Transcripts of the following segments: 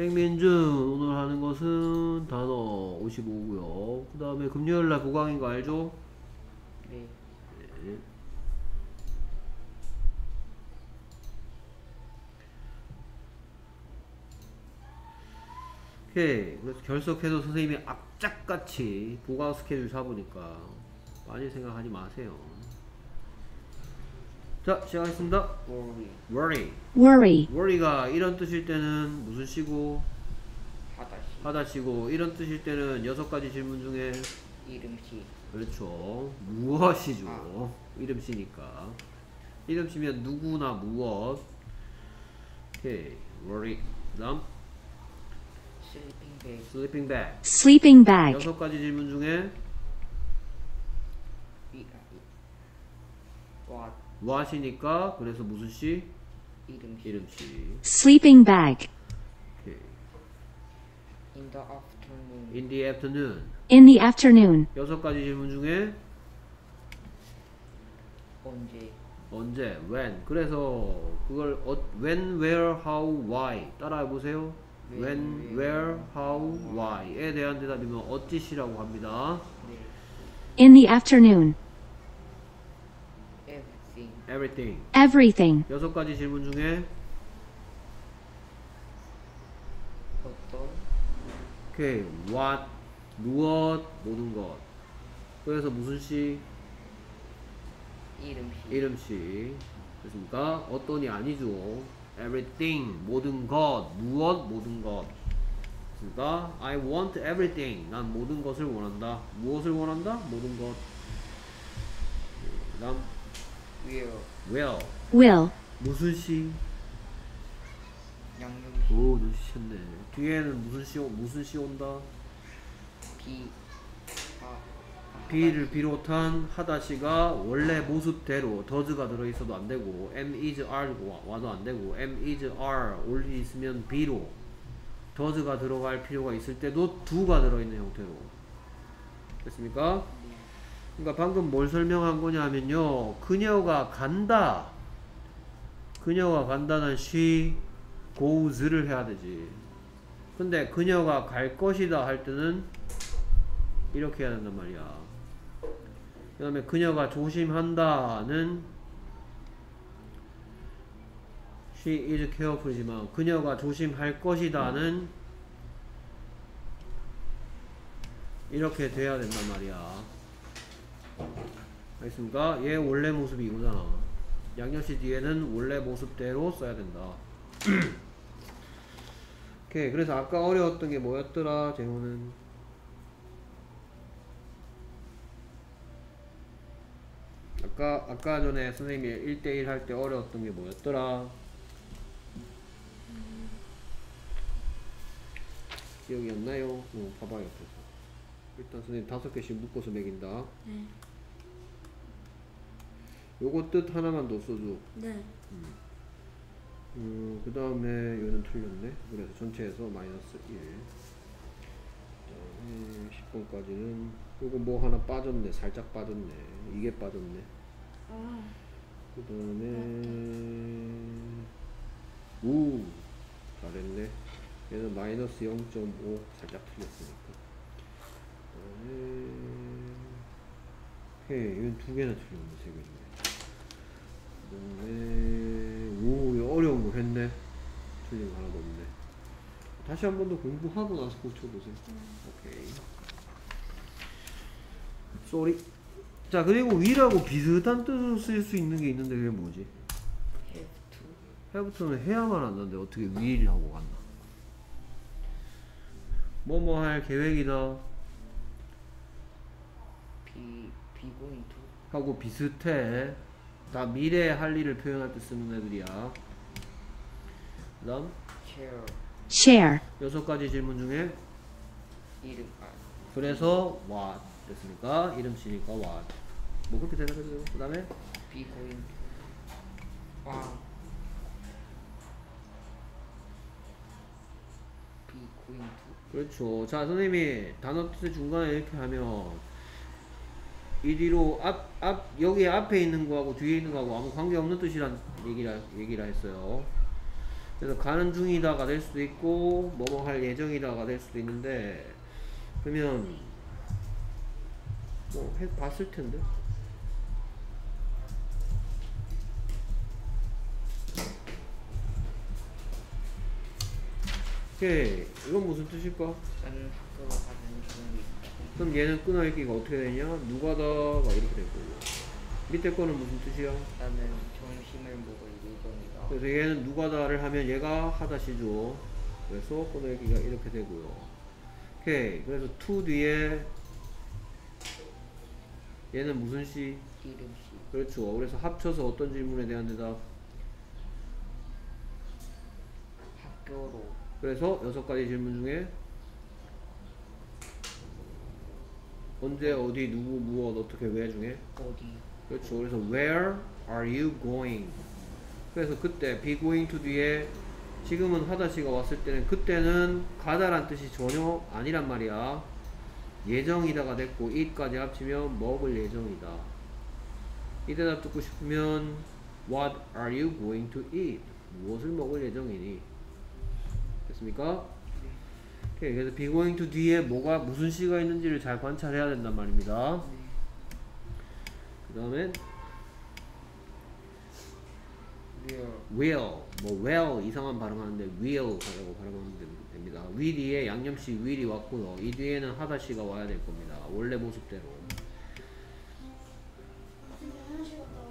백민준 오늘 하는 것은 단어 55고요. 그 다음에 금요일날 보강인 거 알죠? 네. 네. 오케이. 그래서 결석해도 선생님이 악착같이 보강 스케줄 잡으니까 많이 생각하지 마세요. 자, 시작하겠습니다. worry worry. worry, worry가 이런 뜻일 때는 무슨 시고 하다시 하다 시고 이런 뜻일 때는 여섯 가지 질문 중에 이름시 그렇죠. 무엇이죠? 아. 이름씨니까. 이름씨면 누구나 무엇. 오케이. worry. 그 다음, sleeping bag sleeping bag. sleeping bag, 여섯 가지 질문 중에 이, 아, 이, what what이니까, 그래서 무슨 씨? 이름시 이름씨. sleeping bag, 오케이. in the afternoon in the afternoon. in the afternoon, 여섯 가지 질문 중에 언제 언제, when. 그래서 그걸 어, when, where, how, why 따라해 보세요. when, where, how, why에 대한 대답이면 어찌시라고 합니다. 네 in the afternoon, everything everything. 여섯 가지 질문 중에 어떤 오케이, what, 무엇, 모든 것. 그래서 무슨 시, 이름 시 이름 시. 됐습니까? 어떤이 아니죠. everything, 모든 것, 무엇, 모든 것. 됐습니까? I want everything. 난 모든 것을 원한다. 무엇을 원한다? 모든 것. 그 다음, where well. will, 무슨 시? 양념시 오, 눈치챘네. 뒤에는 무슨 시, 오- 무슨 시 온다? 비 아, B를 비롯한 하다시가 원래 모습대로 더즈가 들어있어도 안 되고 M is R 와- 와도 안 되고 M is R 올리 있으면 B로 더즈가 들어갈 필요가 있을 때도 두가 들어있는 형태로 됐습니까? 그러니까 방금 뭘 설명한 거냐면요 그녀가 간다 그녀가 간다는 she goes를 해야 되지 근데 그녀가 갈 것이다 할 때는 이렇게 해야 된단 말이야. 그 다음에 그녀가 조심한다는 she is careful이지만 그녀가 조심할 것이다는 이렇게 돼야 된단 말이야. 알겠습니까? 얘 원래 모습이 이거잖아. 양념시 뒤에는 원래 모습대로 써야 된다. 오케이. 그래서 아까 어려웠던 게 뭐였더라, 재호는? 아까 아까 전에 선생님이 1대1 할 때 어려웠던 게 뭐였더라? 기억이 안 나요? 어, 봐봐요. 옆에서. 일단 선생님 다섯 개씩 묶어서 매긴다. 네. 요거 뜻 하나만 더 써줘. 네. 음, 그 다음에 얘는 틀렸네. 그래서 전체에서 마이너스 1. 그 다음에 10번까지는 요거 뭐 하나 빠졌네. 살짝 빠졌네. 이게 빠졌네. 아, 그 다음에 우 잘했네 얘는 마이너스 0.5 살짝 틀렸으니까 그 다음에 오케이 얘는 두 개나 틀렸네 세개 중에 그 다음에 오 어려운 거 했네. 틀린 거 하나도 없네. 다시 한 번 더 공부하고 나서 고쳐보세요. 오케이. 쏘리. 자 그리고 위라고 비슷한 뜻으로 쓸 수 있는 게 있는데 그게 뭐지? 해부터는 해야만 한다는데 어떻게 will하고 갔나? 뭐뭐 할 계획이다. going to 하고 비슷해 다 미래에 할 일을 표현할 때 쓰는 애들이야. 그 다음 share. 여섯 가지 질문 중에 이름 아 그래서 what 됐으니까? 이름 쓰니까 what. 뭐 그렇게 대답해줘요? 그 다음에 be going. To 아 be going to. 그렇죠. 자, 선생님이 단어 뜻의 중간에 이렇게 하면 이리로 앞, 앞, 여기 앞에 있는 거하고 뒤에 있는 거하고 아무 관계없는 뜻이란 얘기라, 얘기라 했어요. 그래서 가는 중이다가 될 수도 있고 뭐뭐 할 예정이다가 될 수도 있는데 그러면 뭐 해 봤을 텐데 오케이 이건 무슨 뜻일까? 저는 학교로. 그럼 얘는 끊어읽기가 어떻게 되냐? 누가다가 이렇게 될 거고 밑에 거는 무슨 뜻이야? 나는 점심을 먹을 예정이다. 그래서 얘는 누가 다를 하면 얘가 하다시죠. 그래서 끊어읽기가 이렇게 되고요. 오케이. 그래서 to 뒤에 얘는 무슨 시? 이름씨. 그렇죠. 그래서 합쳐서 어떤 질문에 대한 대답? 학교로 그래서 여섯 가지 질문 중에 언제, 어디, 누구, 무엇, 어떻게, 왜 중에 어디 그렇죠. 그래서 where are you going? 그래서 그때 be going to 뒤에 지금은 하다시가 왔을 때는 그때는 가다란 뜻이 전혀 아니란 말이야. 예정이다가 됐고 it까지 합치면 먹을 예정이다. 이 대답 듣고 싶으면 what are you going to eat? 무엇을 먹을 예정이니? 됐습니까? 오케이, 그래서 be going to 뒤에 뭐가 무슨 시가 있는지를 잘 관찰해야 된단 말입니다. 그 다음에 will 뭐 well 이상한 발음하는데 will 하라고 발음하면 됩- 됩니다. 위 뒤에 양념시 will이 왔고요. 이 뒤에는 하다시가 와야 될 겁니다. 원래 모습대로.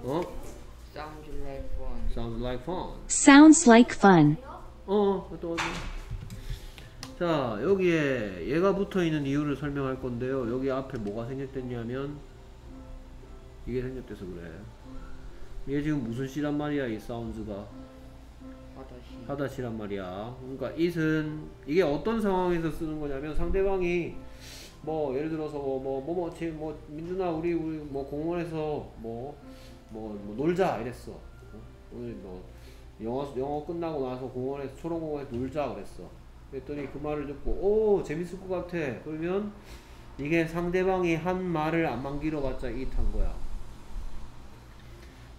어? sounds like fun. Sounds like fun. Sounds like fun. 어, 또 어디? 자, 여기에 얘가 붙어 있는 이유를 설명할 건데요. 여기 앞에 뭐가 생겼댔냐면 이게 생겼대서 그래. 이게 지금 무슨 시란 말이야, 이 사운드가. 하다시 하다시란 말이야. 그러니까 it은 이게 어떤 상황에서 쓰는 거냐면 상대방이 뭐 예를 들어서 뭐뭐뭐 뭐, 뭐, 지금 뭐 민준아 우리 우리 뭐 공원에서 뭐 뭐, 뭐 놀자 이랬어. 어? 오늘 뭐 영어 영어 끝나고 나서 공원에서 초롱공원에서 놀자 그랬어. 그랬더니 그 말을 듣고 오 재밌을 것 같아. 그러면 이게 상대방이 한 말을 안 만기러봤자 it한 거야.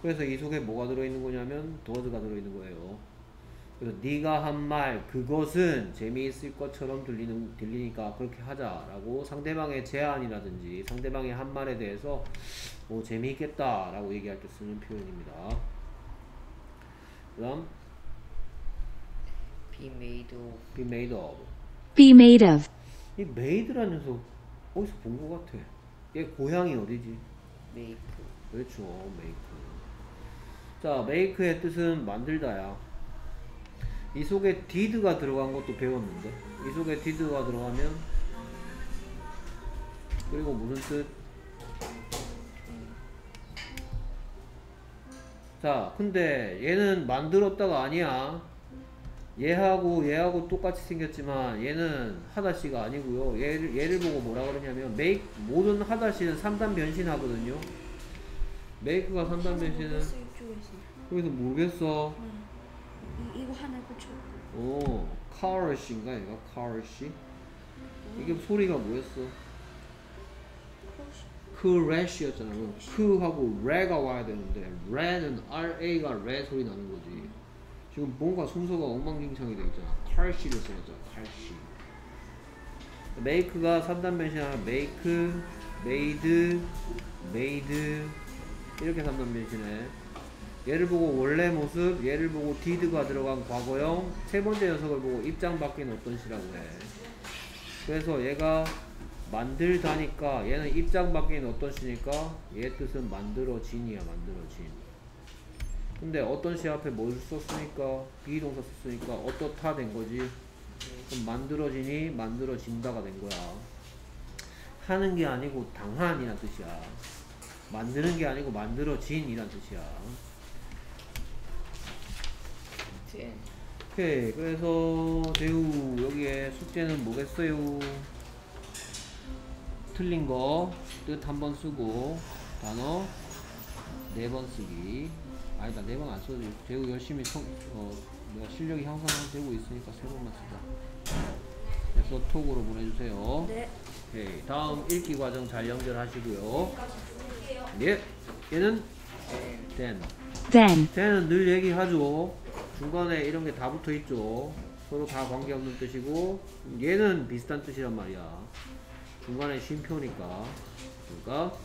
그래서 이 속에 뭐가 들어있는 거냐면 does가 들어있는 거예요. 그래서 네가 한 말 그것은 재미있을 것처럼 들리는 들리니까 그렇게 하자라고 상대방의 제안이라든지 상대방의 한 말에 대해서 뭐 재미있겠다 라고 얘기할 때 쓰는 표현입니다. 그 다음 be made of be made of Be made of. 이 made라는 녀석 어디서 본 것 같아. 얘 고향이 어디지? make 그렇죠, make. 자, make의 뜻은 만들다야. 이 속에 did가 들어간 것도 배웠는데, 이 속에 did가 들어가면, 그리고 무슨 뜻? 자, 근데 얘는 만들었다가 아니야. 얘하고 얘하고 똑같이 생겼지만 얘는 하다시가 아니고요. 얘를 얘를 보고 뭐라 그러냐면 make 모든 하다시는 3단 변신하거든요. 메이크가 3단 변신은. 여기서 모르겠어. 이, 이거 하나 고쳐. 오, 카르시인가 얘가 카르시? 이게 소리가 뭐였어? crash였잖아. 크하고 레가 와야 되는데 레는 RA가 레 소리 나는 거지. 지금 뭔가 순서가 엉망진창이 돼 있잖아. 칼시를 써놨잖아. 칼시. make가 3단 변신하면 make, made, made 이렇게 3단 변신해. 얘를 보고 원래 모습, 얘를 보고 did가 들어간 과거형, 세 번째 녀석을 보고 입장 바뀐 어떤 시라고 해. 그래서 얘가 만들다니까 얘는 입장 바뀐 어떤 시니까 얘 뜻은 만들어진이야 만들어진. 근데 어떤 시 앞에 뭘 썼으니까 비동사 썼으니까 어떻다 된 거지. 그럼 만들어지니 만들어진다가 된 거야. 하는 게 아니고 당한이란 뜻이야. 만드는 게 아니고 만들어진이란 뜻이야. 오케이 그래서 대우 여기에 숙제는 뭐겠어요 틀린 거 뜻 한 번 쓰고 단어 네 번 쓰기 아니다 네 번 안 써도 돼. 대우 열심히 성, 어, 내가 실력이 향상되고 있으니까 세 번만 쓰자 그래서 톡으로 보내주세요 네. 오케이 다음 읽기 과정 잘 연결하시고요 예 얘는 then Then. then은 늘 얘기하죠 중간에 이런 게 다 붙어 있죠. 서로 다 관계없는 뜻이고 얘는 비슷한 뜻이란 말이야. 중간에 쉼표니까. 그러니까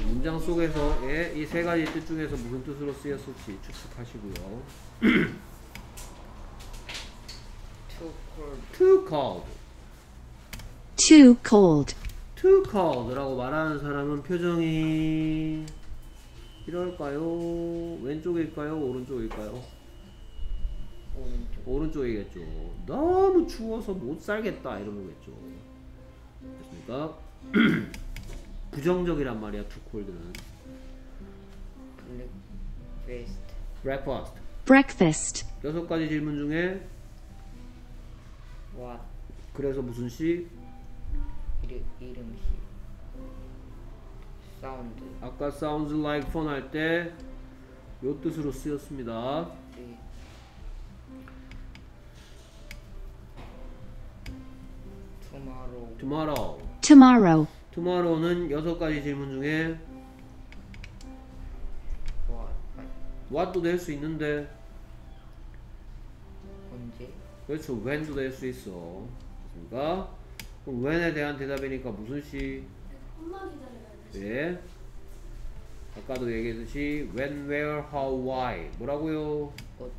문장 속에서의 이 세 가지 뜻 중에서 무슨 뜻으로 쓰였을지 추측하시고요. Too cold. Too cold. Too cold. too cold라고 말하는 사람은 표정이 이럴까요? 왼쪽일까요? 오른쪽일까요? 오른쪽. 오른쪽이겠죠. 너무 추워서 못 살겠다 이런 거겠죠. 됐습니까? 부정적이란 말이야, too cold는. Breakfast. breakfast. Breakfast. 여섯 가지 질문 중에 What? 그래서 무슨 시? 이름 이름 시. Sound. 아까 sounds like fun 할 때 요 뜻으로 쓰였습니다. 네. Tomorrow. tomorrow. Tomorrow. Tomorrow는 여섯 가지 질문 중에 What? 아, what도 될 수 있는데 언제? 그렇죠 when도 될 수 있어 그렇습니까? 그럼 when에 대한 대답이니까 무슨 시? 네 아까도 얘기했듯이 when, where, how, why 뭐라고요? 어,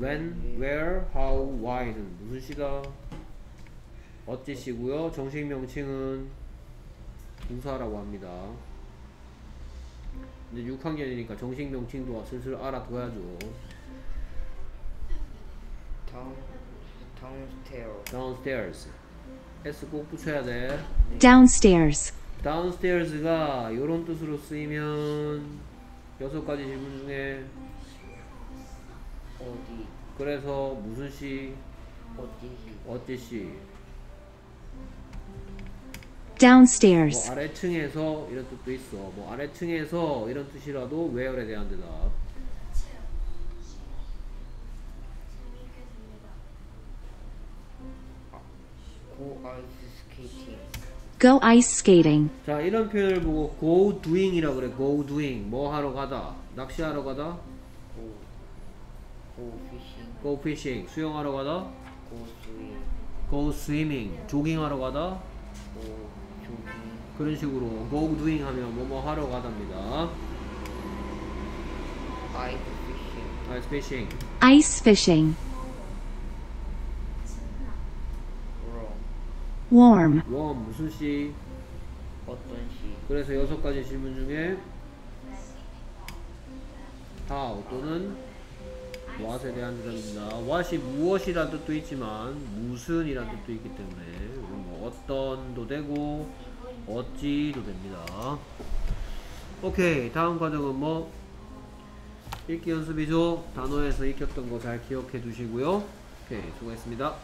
when, where, how, why는 무슨 시다? 어찌 시고요 정식 명칭은 동사라고 합니다 이제 6학년이니까 정식 명칭도 슬슬 알아둬야죠 down downstairs. downstairs S 꼭 붙여야 돼 Downstairs. downstairs가 이런 뜻으로 쓰이면 여섯 가지 질문 중에 어디? 그래서 무슨 시 어디시? 어찌 시 Downstairs. 뭐 아래층에서 이런 뜻도 있어 뭐 아래층에서 이런 뜻이라도 where에 대한 대답 Go ice skating. Go ice skating. 자 이런 표현을 보고 go doing이라 그래 go doing 뭐 하러 가다 낚시하러 가다 Go. Go fishing. go fishing 수영하러 가다 Go swim. go swimming 조깅하러 가다 Go. 그런 식으로 go doing 하면 뭐뭐 하러 가답니다 Ice fishing. ice fishing Ice fishing. Wrong. Warm. 원 무슨 시 어떤 시? 그래서 여섯 가지 질문 중에 how 또는 what에 대한 대답입니다. what이 무엇이란 뜻도 있지만 무슨이란 뜻도 있기 때문에 뭐 어떤도 되고 어찌도 됩니다. 오케이 다음 과정은 뭐 읽기 연습이죠. 단어에서 익혔던 거 잘 기억해 두시고요. 오케이 수고했습니다.